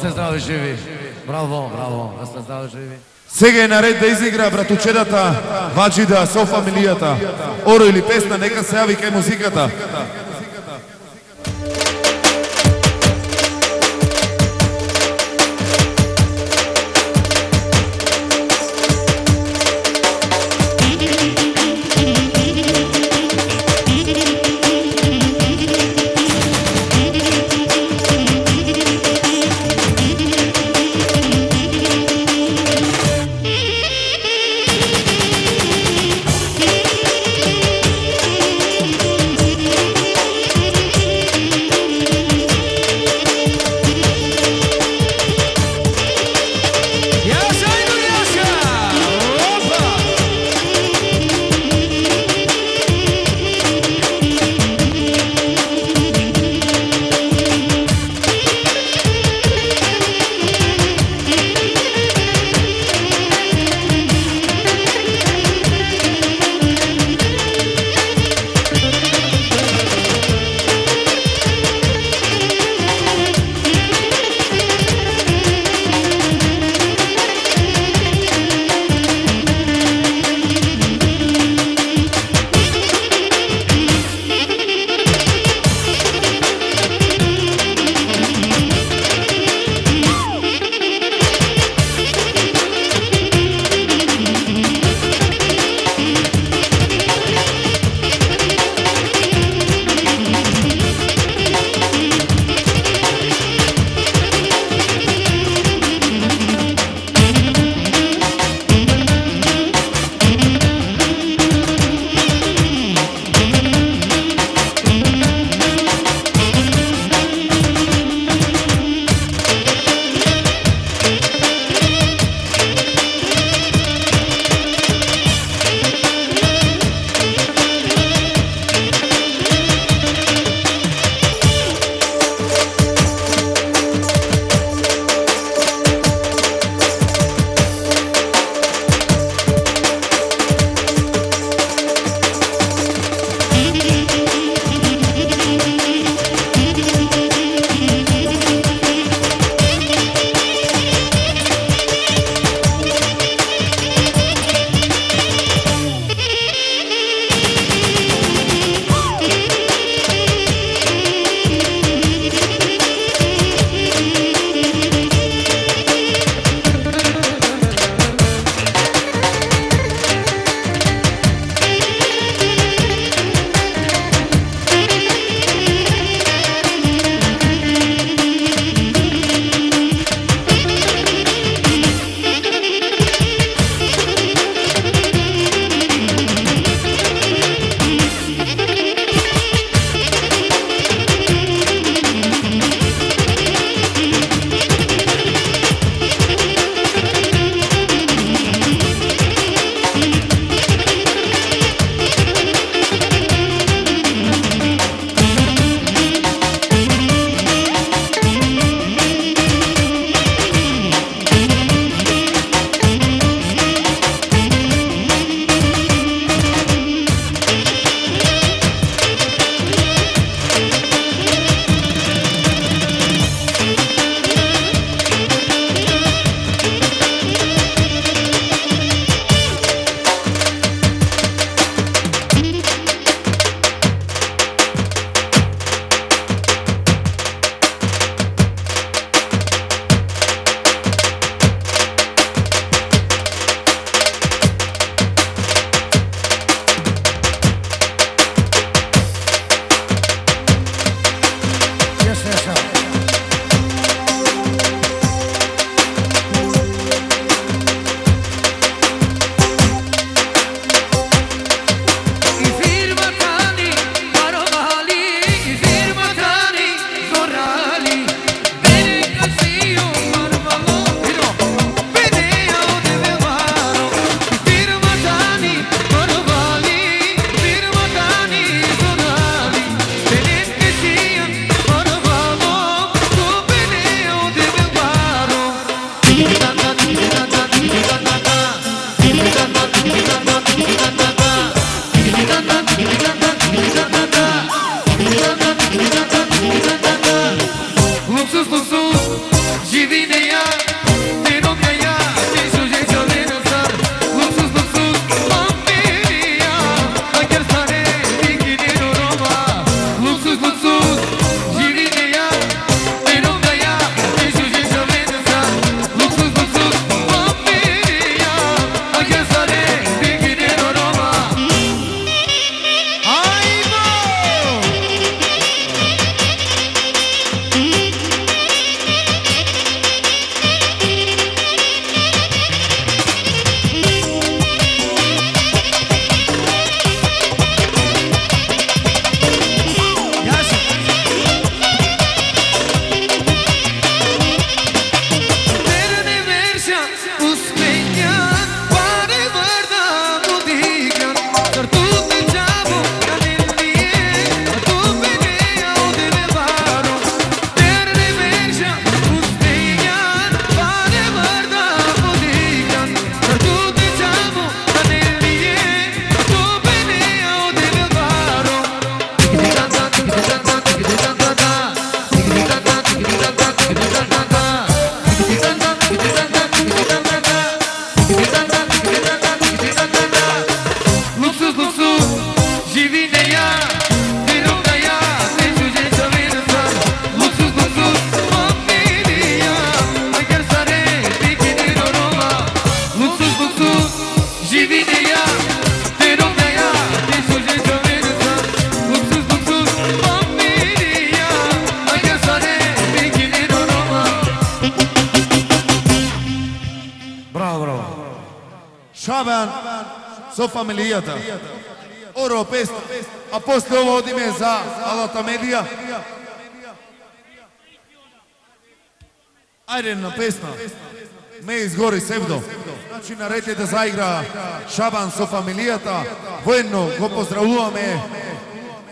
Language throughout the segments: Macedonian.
сте здрави живи. Браво, браво, да сте здрави живи. Сега е наред да изигра братучедата Ваджида со фамилијата. Оро или песна, нека се јави кај музиката. Фамилијата. Оро песна, а после ова одиме за Алата Медија. Ајде на песна. Ме изгори Севдо. Значи наред да заигра Шабан со фамилијата. Военно го поздравуваме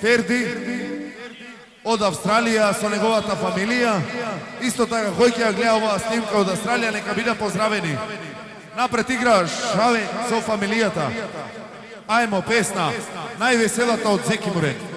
Ферди од Австралија со неговата фамилија. Исто така кој ќе ја гледа оваа снимка од Австралија нека биде поздравени. Напред играш, Шале со фамилијата. Ајмо песна, највеселата од Зеки Мурек.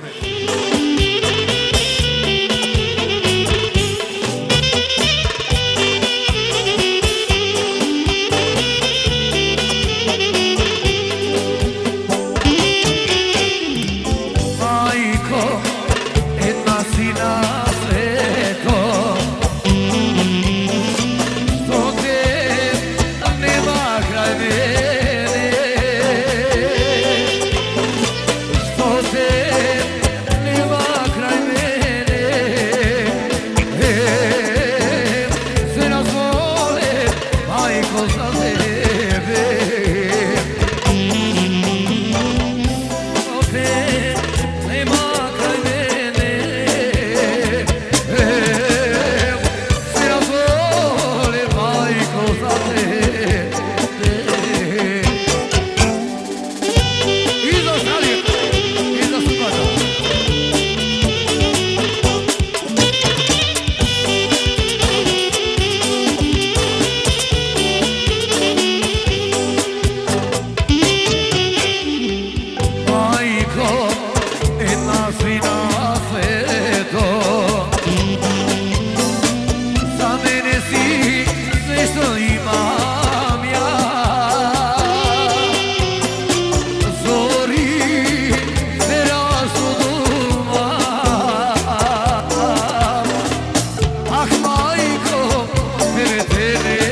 Alegre.